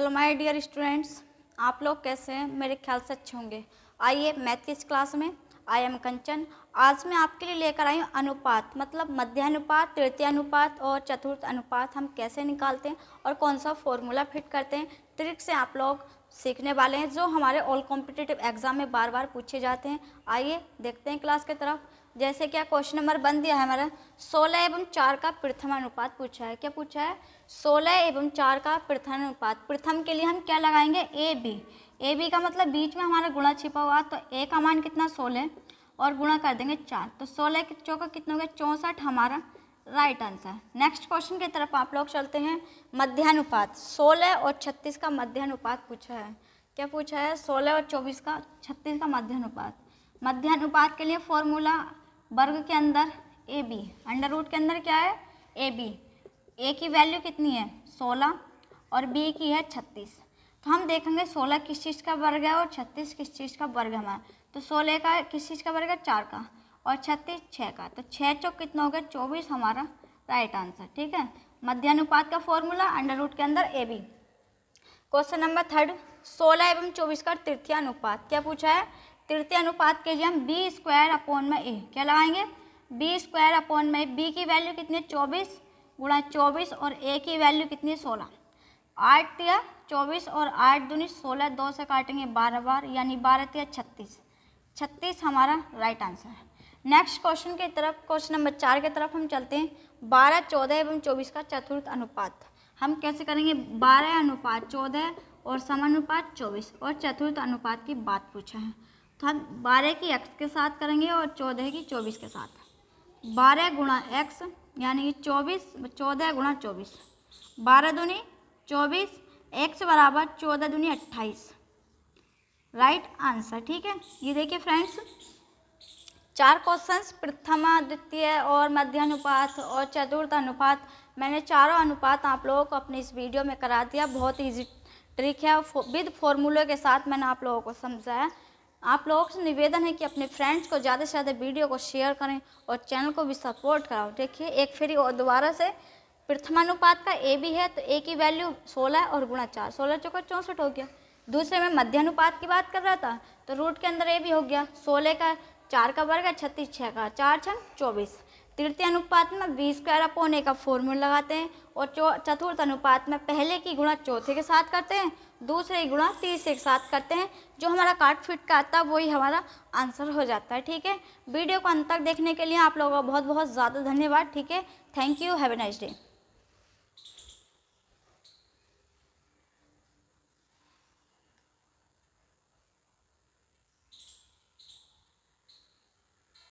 Hello my dear students आप लोग कैसे हैं? मेरे ख्याल से अच्छे होंगे। आइए मैथ की इस क्लास में। I am Kanchan. आज मैं आपके लिए लेकर आई हूँ अनुपात। मतलब मध्यानुपात तृतीय अनुपात और चतुर्थ अनुपात हम कैसे निकालते हैं और कौन सा फॉर्मूला फिट करते हैं? ट्रिक से आप लोग सीखने वाले हैं, जो हमारे ऑल कॉम्पिटिटिव एग्ज़ाम में बार बार पूछे जाते हैं। आइए देखते हैं क्लास की तरफ़। जैसे क्या क्वेश्चन नंबर बन दिया है हमारा? सोलह एवं चार का प्रथम अनुपात पूछा है। क्या पूछा है? सोलह एवं चार का प्रथम अनुपात। प्रथम के लिए हम क्या लगाएँगे? ए बी ए बी का मतलब बीच में हमारा गुणा छिपा हुआ तो ए का मान कितना? सोलह। और गुणा कर देंगे चार। तो सोलह चौका कितना हो गया? चौंसठ हमारा। Right answer. नेक्स्ट क्वेश्चन की तरफ़ आप लोग चलते हैं। मध्यानुपात, सोलह और छत्तीस का मध्यानुपात पूछा है। क्या पूछा है? सोलह और चौबीस का, छत्तीस का मध्यानुपात। मध्यानुपात के लिए फॉर्मूला वर्ग के अंदर ए बी अंडर रूट के अंदर क्या है? ए बी ए की वैल्यू कितनी है? सोलह। और बी की है छत्तीस। तो हम देखेंगे सोलह किस चीज़ का वर्ग है और छत्तीस किस चीज़ का वर्ग हमारा। तो सोलह का किस चीज़ का वर्ग है? चार का। और छत्तीस छः का। तो छः चौक कितना हो गया? चौबीस हमारा राइट आंसर ठीक है? मध्यानुपात का फॉर्मूला अंडर रूट के अंदर A B question number third सोलह एवं चौबीस का तृतीय अनुपात क्या पूछा है? तृतीय अनुपात के लिए हम बी स्क्वायर अपॉन में ए क्या लगाएँगे? बी स्क्वायर अपॉन में बी की वैल्यू कितनी चौबीस गुणा चौबीस और ए की वैल्यू कितनी सोलह। आठ तिया चौबीस और आठ दूनी सोलह, दो से काटेंगे बारह बार, यानी बारह तिया छत्तीस। छत्तीस हमारा राइट आंसर है। नेक्स्ट क्वेश्चन की तरफ़ क्वेश्चन नंबर चार की तरफ़ हम चलते हैं। बारह, चौदह एवं चौबीस का चतुर्थ अनुपात। हम कैसे करेंगे? बारह अनुपात चौदह और समानुपात चौबीस। और चतुर्थ अनुपात की बात पूछा है। तो हम बारह की एक्स के साथ करेंगे और चौदह की चौबीस के साथ। बारह गुणा एक्स यानी कि चौबीस, चौदह गुणा चौबीस। बारह दूनी चौबीस एक्स बराबर चौदह दूनी अट्ठाईस। राइट आंसर ठीक है? ये देखिए फ्रेंड्स चार क्वेश्चंस, प्रथमा, द्वितीय और मध्यानुपात और चतुर्थ अनुपात। मैंने चारों अनुपात आप लोगों को अपने इस वीडियो में करा दिया। बहुत ईजी ट्रिक है। विद फॉर्मूले के साथ मैंने आप लोगों को समझाया। आप लोगों से निवेदन है कि अपने फ्रेंड्स को ज़्यादा से ज़्यादा वीडियो को शेयर करें और चैनल को भी सपोर्ट कराओ। देखिए, एक फिर और दोबारा से। प्रथमानुपात का ए भी है तो ए की वैल्यू सोलह और गुणा चार। सोलह चौका चौंसठ हो गया। दूसरे में मध्यानुपात की बात कर रहा था तो रूट के अंदर ए भी हो गया। सोलह का चार का वर्ग है, छत्तीस छः का चार छः चौबीस। तृतीय अनुपात में बी स्क्वायर अपॉन का फॉर्मूला लगाते हैं और चतुर्थ अनुपात में पहले की गुणा चौथे के साथ करते हैं, दूसरे की गुणा तीसरे के साथ करते हैं। जो हमारा काट फिट का आता है, वही हमारा आंसर हो जाता है, ठीक है? वीडियो को अंत तक देखने के लिए आप लोगों का बहुत बहुत ज़्यादा धन्यवाद, ठीक है? Thank you have nice day